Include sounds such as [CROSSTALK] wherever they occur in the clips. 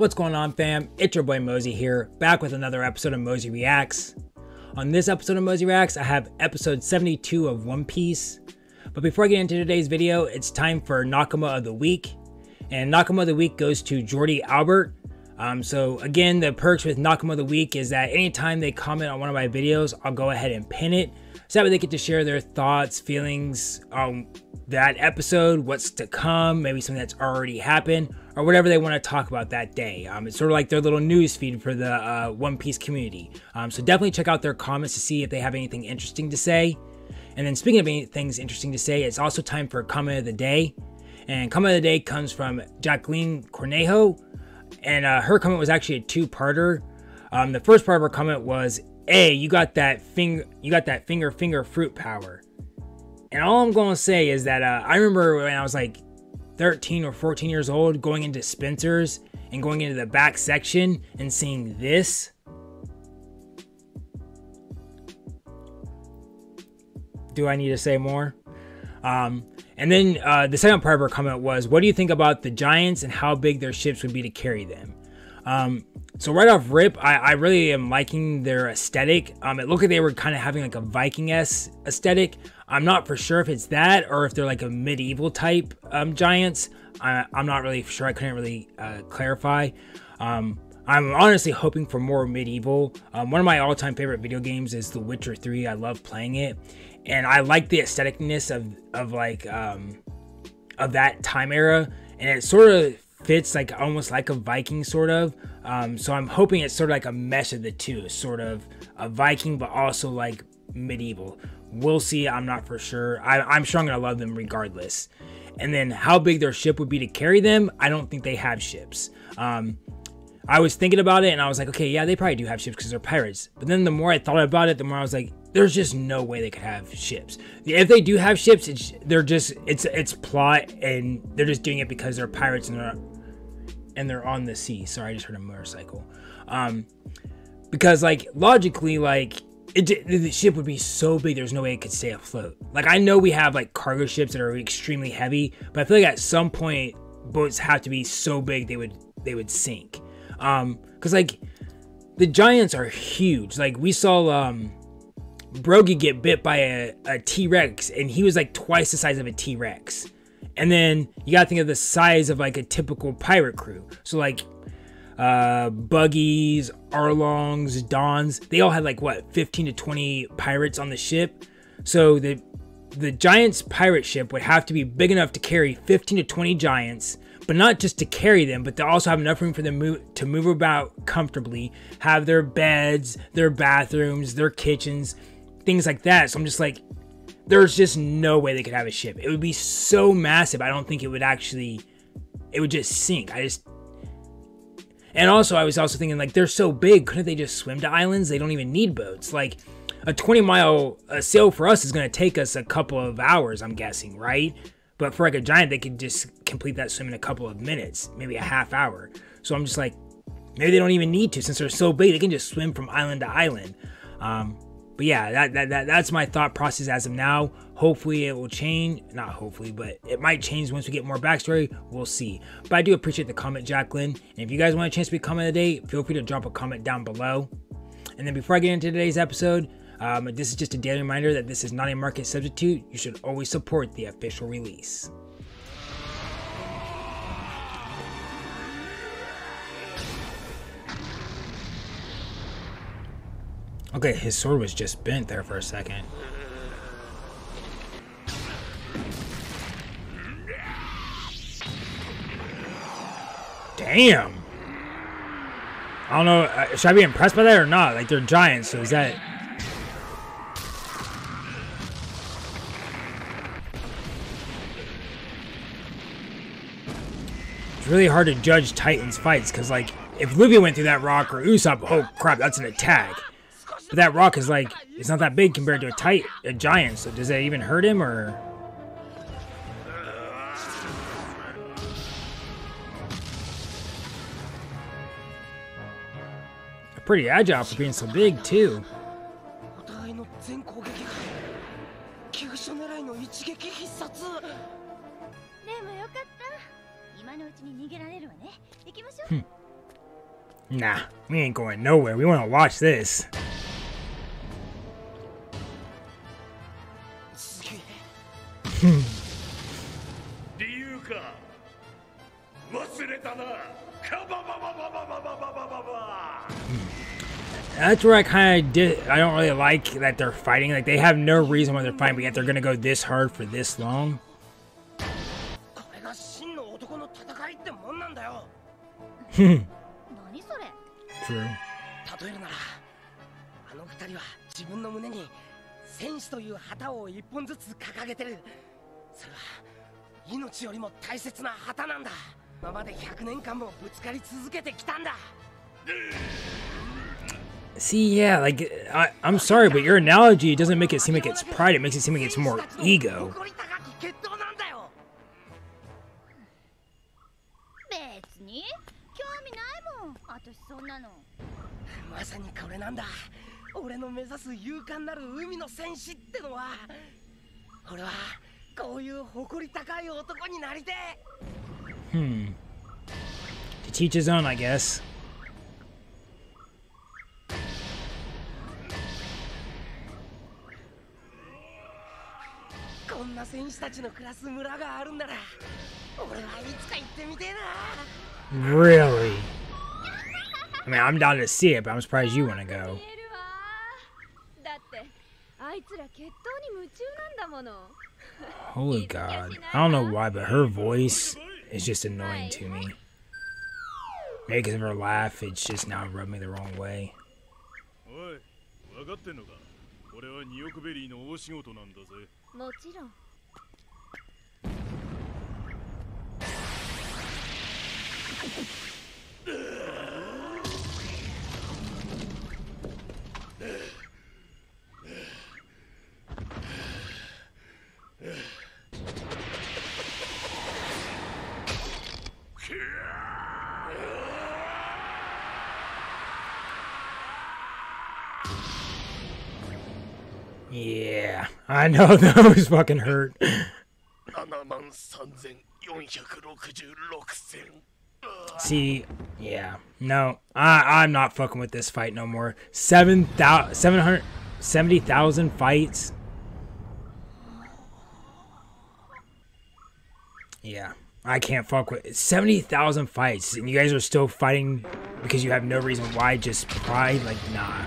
What's going on, fam? It's your boy Mozy here, back with another episode of Mozy Reacts. On this episode of Mozy Reacts, I have episode 72 of One Piece. But before I get into today's video, it's time for Nakama of the Week. And Nakama of the Week goes to Jordy Albert. Um, so again, the perks with Nakama of the Week is that anytime they comment on one of my videos, I'll go ahead and pin it. So that way they get to share their thoughts, feelings on that episode, what's to come, maybe something that's already happened, or whatever they want to talk about that day. Um, it's sort of like their little news feed for the uh, One Piece community. Um, so definitely check out their comments to see if they have anything interesting to say. And then speaking of things interesting to say, it's also time for comment of the day. And comment of the day comes from Jacqueline Cornejo, and uh, her comment was actually a two-parter. Um, the first part of her comment was hey, you got that finger, you got that finger finger fruit power. And all I'm gonna say is that uh, I remember when I was like 13 or 14 years old, going into Spencer's and going into the back section and seeing this. Do I need to say more? Um, and then uh, the second part of her comment was, "What do you think about the Giants and how big their ships would be to carry them?" Um, so right off rip, I, I really am liking their aesthetic. Um, it looked like they were kind of having like a Viking-esque aesthetic. I'm not for sure if it's that or if they're like a medieval type um, giants. I, am not really sure. I couldn't really uh, clarify. Um, I'm honestly hoping for more medieval. Um, one of my all-time favorite video games is The Witcher 3. I love playing it, and I like the aestheticness of of like um, of that time era, and it sort of fits like almost like a Viking sort of. Um, so I'm hoping it's sort of like a mesh of the two, sort of a Viking, but also like medieval. We'll see. I'm not for sure. I, am sure I'm gonna love them regardless. And then how big their ship would be to carry them? I don't think they have ships. Um, I was thinking about it and I was like, okay, yeah, they probably do have ships because they're pirates. But then the more I thought about it, the more I was like, there's just no way they could have ships. If they do have ships, it's they're just it's it's plot and they're just doing it because they're pirates and they're and they're on the sea. Sorry, I just heard a motorcycle. Um, because like logically, like it, the ship would be so big, there's no way it could stay afloat. Like I know we have like cargo ships that are extremely heavy, but I feel like at some point boats have to be so big they would they would sink. Um, because like the giants are huge. Like we saw um Broggy get bit by a, a T-Rex and he was like twice the size of a T-Rex. And then you gotta think of the size of like a typical pirate crew. So like uh Buggy's, Arlongs, Dons, they all had like what 15 to 20 pirates on the ship. So the the Giants pirate ship would have to be big enough to carry 15 to 20 giants, but not just to carry them, but to also have enough room for them move, to move about comfortably, have their beds, their bathrooms, their kitchens, things like that. So I'm just like, there's just no way they could have a ship. It would be so massive. I don't think it would actually, it would just sink. I just, and also I was also thinking like they're so big, couldn't they just swim to islands? They don't even need boats. Like a 20 mile uh, sail for us is going to take us a couple of hours, I'm guessing, right? But for like a giant, they could just complete that swim in a couple of minutes, maybe a half hour. So I'm just like, maybe they don't even need to since they're so big. They can just swim from island to island. Um, but yeah, that, that, that that's my thought process as of now. Hopefully it will change. Not hopefully, but it might change once we get more backstory. We'll see. But I do appreciate the comment, Jacqueline. And if you guys want a chance to be comment of the day, feel free to drop a comment down below. And then before I get into today's episode, um, this is just a daily reminder that this is not a market substitute. You should always support the official release. Okay, his sword was just bent there for a second. Damn. I don't know. Uh, should I be impressed by that or not? Like, they're giants, so is that... It's really hard to judge Titan's fights, because, like, if Luffy went through that rock or Usopp, oh crap, that's an attack. But that rock is like, it's not that big compared to a tight, a giant, so does that even hurt him, or... Pretty agile for being so big, too. Hmm. Nah, we ain't going nowhere. We want to watch this. 理由か忘れたなカバババババババババババ That's where I kind of did. I don't really like that they're fighting. Like they have no reason why they're fighting, but yet they're gonna go this hard for this long. これが真の男の戦いってもんなんだよ True. 例えるならあの二人は自分の胸に戦士という旗を一本ずつ掲げてる それは命よりも大切な旗なんだ今まで100年間もぶつかり続けてきたんだ See, yeah, like I, I'm sorry, but your analogy doesn't make it seem like it's pride. It makes it seem like it's more ego. 誇り高き決闘なんだよ別に興味ないもん私そんなのまさにこれなんだ俺の目指す勇敢なる海の戦士ってのは俺は Hmm. To teach his own, I guess. Really? I mean, I'm down to see it, but I'm surprised you want to go. あいつら決闘に夢中なんだもの。Holy God. I don't know why, but her voice is just annoying to me. Maybe because of her laugh, it's just now rubbed me the wrong way. I know [LAUGHS] those fucking hurt. 7万3466戦 See, yeah, no, I I'm not fucking with this fight no more. Seven thousand, seven hundred, seventy thousand fights. Yeah, I can't fuck with seventy thousand fights, and you guys are still fighting because you have no reason why. Just pride, like nah.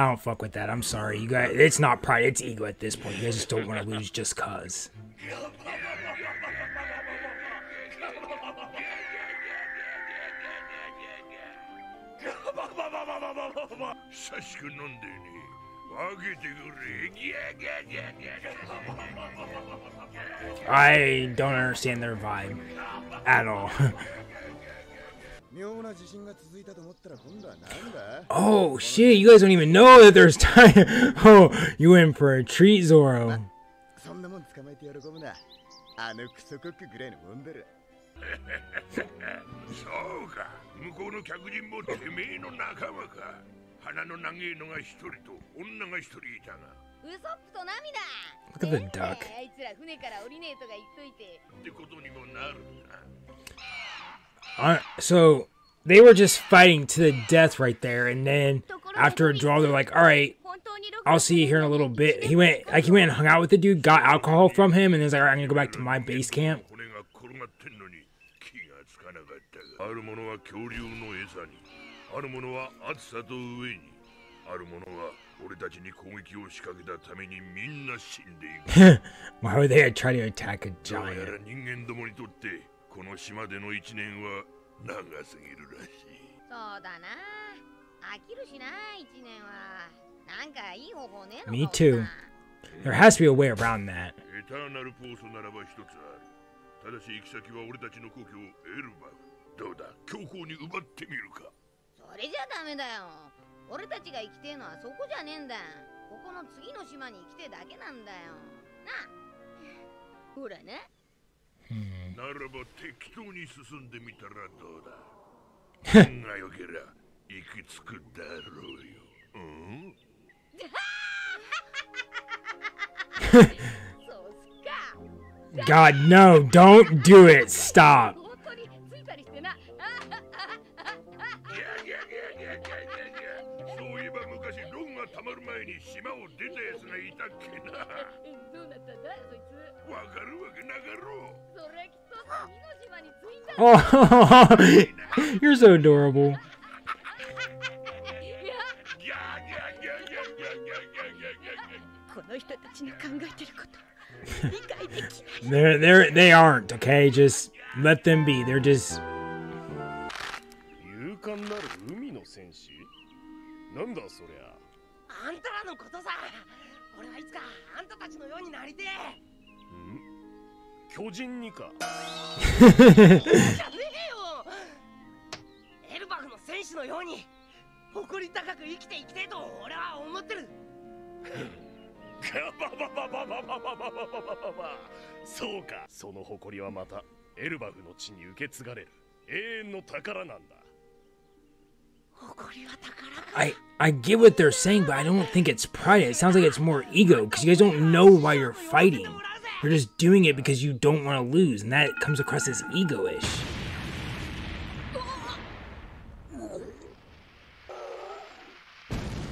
I don't fuck with that. I'm sorry. You guys, it's not pride. It's ego at this point. You guys just don't want to lose just cause. I don't understand their vibe at all. [LAUGHS] Oh shit, you guys don't even know that there's time. [LAUGHS] oh, you went for a treat, Zoro. [LAUGHS] Look at the duck. Uh, so they were just fighting to the death right there. And then after a draw, they're like, all right, I'll see you here in a little bit. He went, like, he went and hung out with the dude, got alcohol from him, and then he's like, all right, I'm going to go back to my base camp. [LAUGHS] Why would they try to attack a giant? 長すぎるらしい。そうだな。飽きるしな一年は。なんかいい方法ねえのか Me too. There has to be a way around that. エターナルポーソならば一つある。ただし行き先は俺たちの故郷エルバフどうだ？強行に奪ってみるか。それじゃダメだよ。俺たちが生きてえのはそこじゃねえんだここの次の島に生きてえだけなんだよ。なあ。ほらね Hmm. ならば適当に進んでみたらどうだ運が良けりゃ行き着くだろうようんそうっすか God, no! Don't do it! Stop! [LAUGHS] [LAUGHS] 理解でき They're they're they aren't okay. Just let them be. They're just 勇敢なる海の戦士なんだそりゃあんたらのことさ俺はいつかあんたたちのようになりてえん 巨人にかじゃねえよエルバフの戦士のように誇り高く生きていきてえと俺は思ってるそうかその誇りはまたエルバフの地に受け継がれる永遠の宝なんだ I I get what they're saying, but I don't think it's pride. It sounds like it's more ego because you guys don't know why you're fighting. You're just doing it because you don't want to lose, and that comes across as ego-ish.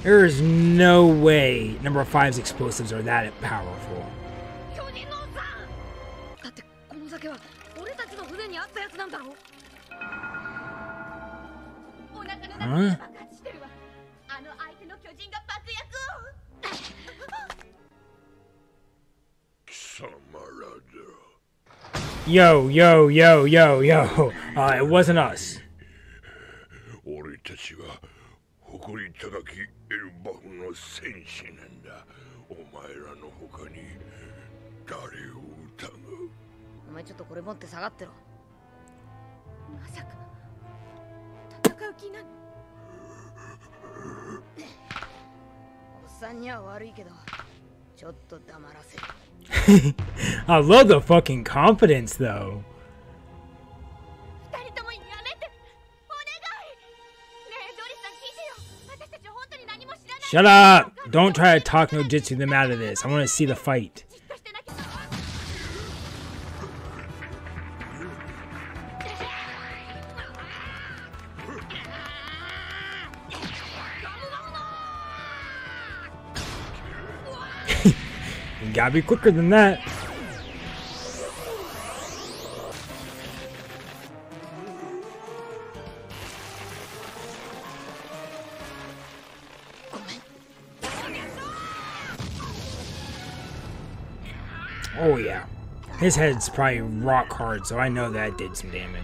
There is no way number five's explosives are that powerful. 巨 Yo, yo, yo, yo, yo. Uh, it wasn't us. 俺たちは誇り高きエルバフの戦士なんだ。お前らの他に誰を疑うお前ちょっとこれ持って下がってろ。まさか。戦う気なのおっさんには悪いけどちょっと黙らせる [LAUGHS] I love the fucking confidence though. Shut up! Don't try to talk no jitsu them out of this. I want to see the fight. You gotta be quicker than that. Oh yeah. His head's probably rock hard, so I know that did some damage.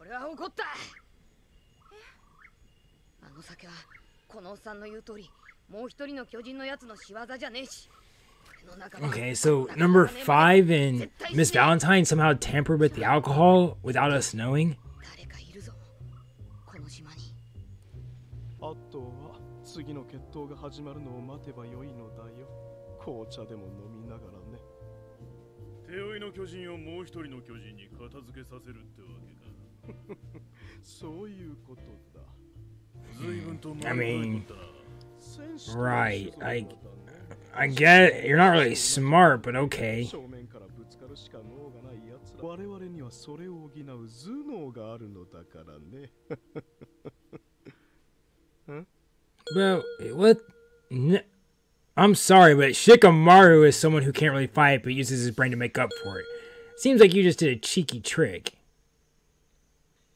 俺は怒ったあの酒はこのおっさんの言う通りもう一人の巨人のやつの仕業じゃねえし Okay, so number five and Miss Valentine somehow tampered with the alcohol without us knowing. I mean, right. I, I get it. You're not really smart, but okay. Well, [LAUGHS] what? I'm sorry, but Shikamaru is someone who can't really fight but uses his brain to make up for it. Seems like you just did a cheeky trick.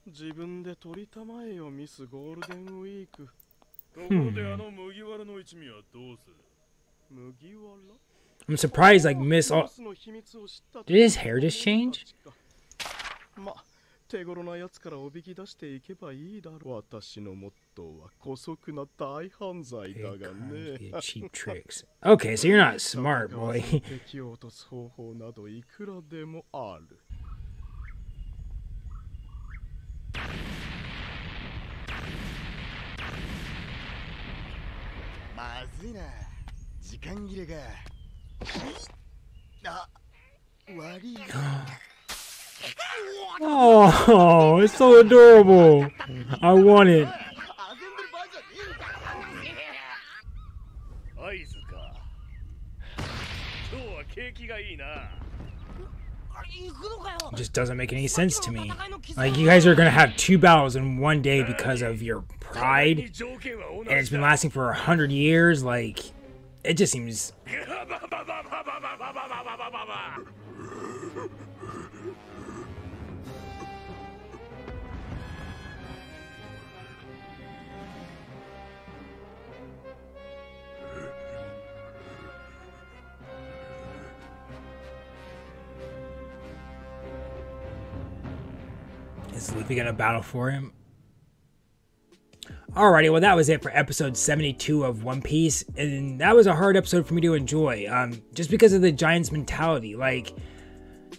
自分で取りたまえよミスゴールデンウィークところであの麦わらの一味はどうする麦わ I'm surprised, like, ら Miss. ボ Al- スの秘密を知った Did his hair just change? ま手頃なやつからおびき出していけばいいだろう私のモットーは姑息な大犯罪だ Big が crimes ね get cheap tricks. Okay, so you're not smart, boy. 敵を落とす方法などいくらでもある Oh, it's so adorable. I want it. Just doesn't make any sense to me. Like, you guys are going to have two battles in one day because of your pride. And it's been lasting for a hundred years. Like, it just seems. Is Luffy gonna battle for him? Alrighty, well that was it for episode 72 of One Piece, and that was a hard episode for me to enjoy, um, just because of the Giants' mentality. Like,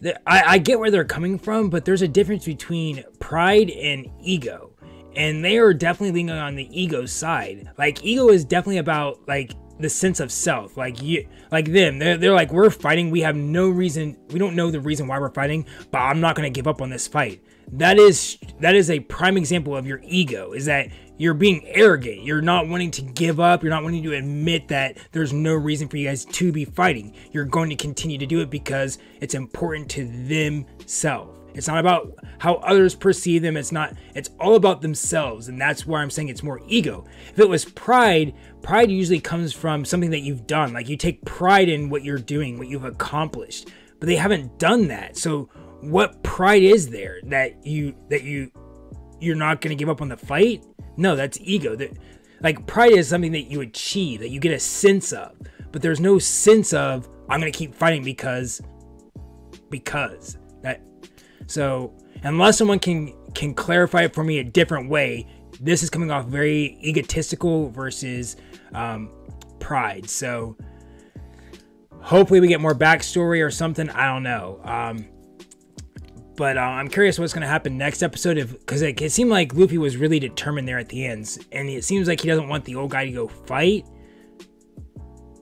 the, I, I get where they're coming from, but there's a difference between pride and ego, and they are definitely leaning on the ego side. Like, ego is definitely about like the sense of self. Like you, like them, they're they're like we're fighting. We have no reason. We don't know the reason why we're fighting, but I'm not gonna give up on this fight. That is that is a prime example of your ego. Is that you're being arrogant. You're not wanting to give up. You're not wanting to admit that there's no reason for you guys to be fighting. You're going to continue to do it because it's important to themselves. It's not about how others perceive them. It's not, it's all about themselves. And that's where I'm saying it's more ego. If it was pride, pride usually comes from something that you've done. Like you take pride in what you're doing, what you've accomplished. But they haven't done that. So what pride is there that you, that you, you're not going to give up on the fight? No, that's ego. That like pride is something that you achieve, that you get a sense of. But there's no sense of I'm going to keep fighting because because so unless someone can can clarify it for me a different way, this is coming off very egotistical versus um, pride. So hopefully we get more backstory or something. I don't know. Um, but uh, I'm curious what's going to happen next episode if because it, it seemed like Luffy was really determined there at the ends, and it seems like he doesn't want the old guy to go fight.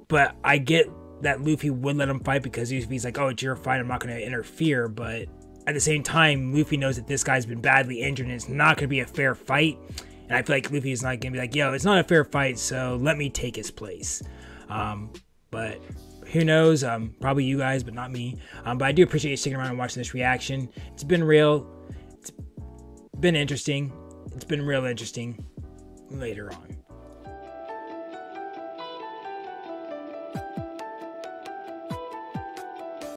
But I get that Luffy would let him fight because he's, like, "Oh, it's your fight. I'm not going to interfere." But at the same time, Luffy knows that this guy's been badly injured, and it's not going to be a fair fight. And I feel like Luffy is not going to be like, "Yo, it's not a fair fight, so let me take his place." Um, but who knows? Um, probably you guys, but not me. Um, but I do appreciate you sticking around and watching this reaction. It's been real. It's been interesting. It's been real interesting. Later on.